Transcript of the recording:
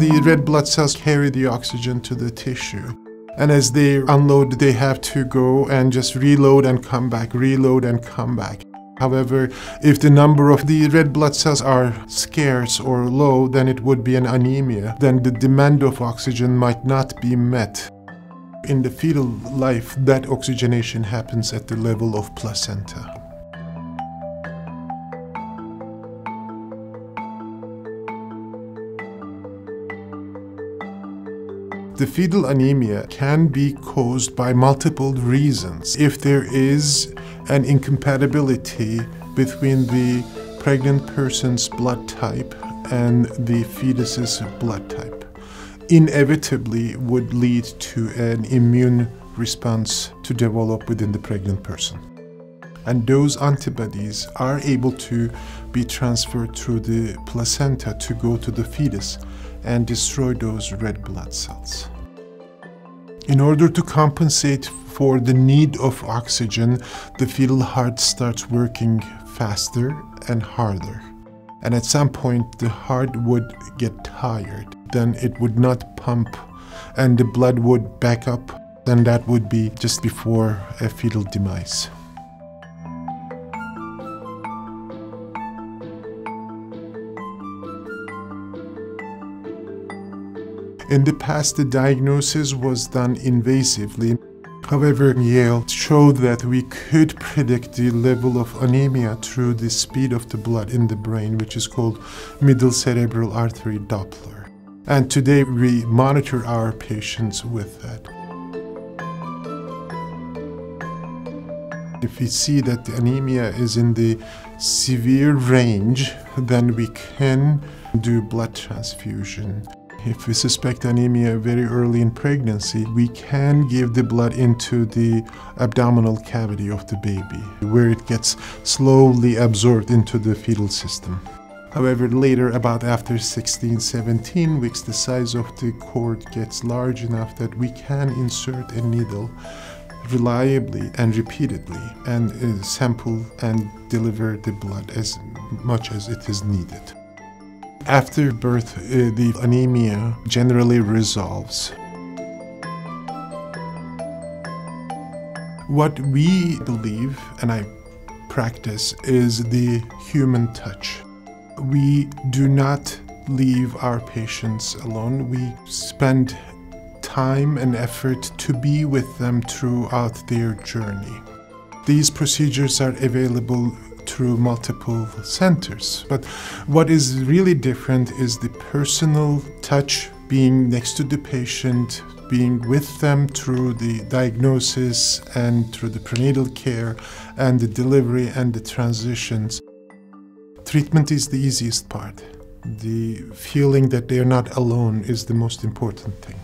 The red blood cells carry the oxygen to the tissue. And as they unload, they have to go and just reload and come back, reload and come back. However, if the number of the red blood cells are scarce or low, then it would be an anemia. Then the demand of oxygen might not be met. In the fetal life, that oxygenation happens at the level of placenta. The fetal anemia can be caused by multiple reasons. If there is an incompatibility between the pregnant person's blood type and the fetus's blood type, inevitably would lead to an immune response to develop within the pregnant person. And those antibodies are able to be transferred through the placenta to go to the fetus and destroy those red blood cells. In order to compensate for the need of oxygen, the fetal heart starts working faster and harder. And at some point, the heart would get tired. Then it would not pump, and the blood would back up. Then that would be just before a fetal demise. In the past, the diagnosis was done invasively. However, Yale showed that we could predict the level of anemia through the speed of the blood in the brain, which is called middle cerebral artery Doppler. And today we monitor our patients with that. If we see that the anemia is in the severe range, then we can do blood transfusion. If we suspect anemia very early in pregnancy, we can give the blood into the abdominal cavity of the baby, where it gets slowly absorbed into the fetal system. However, later, about after 16, 17 weeks, the size of the cord gets large enough that we can insert a needle reliably and repeatedly and uh, sample and deliver the blood as much as it is needed. After birth, uh, the anemia generally resolves. What we believe, and I practice, is the human touch. We do not leave our patients alone. We spend time and effort to be with them throughout their journey. These procedures are available through multiple centers. But what is really different is the personal touch, being next to the patient, being with them through the diagnosis and through the prenatal care and the delivery and the transitions. Treatment is the easiest part. The feeling that they are not alone is the most important thing.